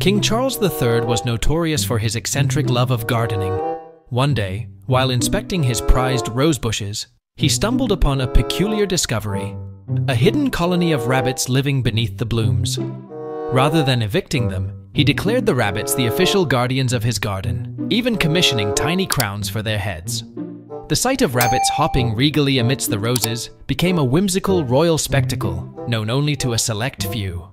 King Charles III was notorious for his eccentric love of gardening. One day, while inspecting his prized rose bushes, he stumbled upon a peculiar discovery a hidden colony of rabbits living beneath the blooms. Rather than evicting them, he declared the rabbits the official guardians of his garden, even commissioning tiny crowns for their heads. The sight of rabbits hopping regally amidst the roses became a whimsical royal spectacle known only to a select few.